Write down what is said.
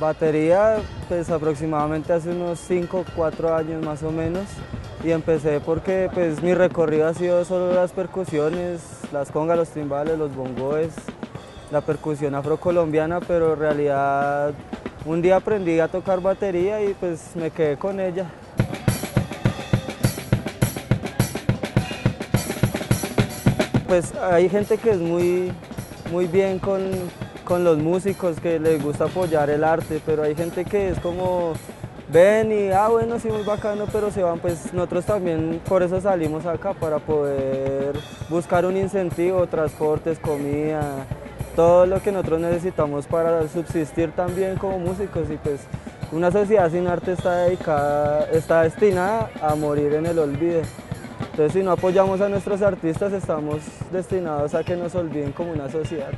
Batería, pues aproximadamente hace unos 5 4 años más o menos. Y empecé porque pues mi recorrido ha sido solo las percusiones, las congas, los timbales, los bongoes, la percusión afrocolombiana, pero en realidad un día aprendí a tocar batería y pues me quedé con ella. Pues hay gente que es muy, muy bien con, con los músicos, que les gusta apoyar el arte, pero hay gente que es como ven y, ah, bueno, sí, muy bacano, pero se van, pues nosotros también por eso salimos acá, para poder buscar un incentivo, transportes, comida, todo lo que nosotros necesitamos para subsistir también como músicos y pues una sociedad sin arte está dedicada, está destinada a morir en el olvido. Entonces si no apoyamos a nuestros artistas estamos destinados a que nos olviden como una sociedad.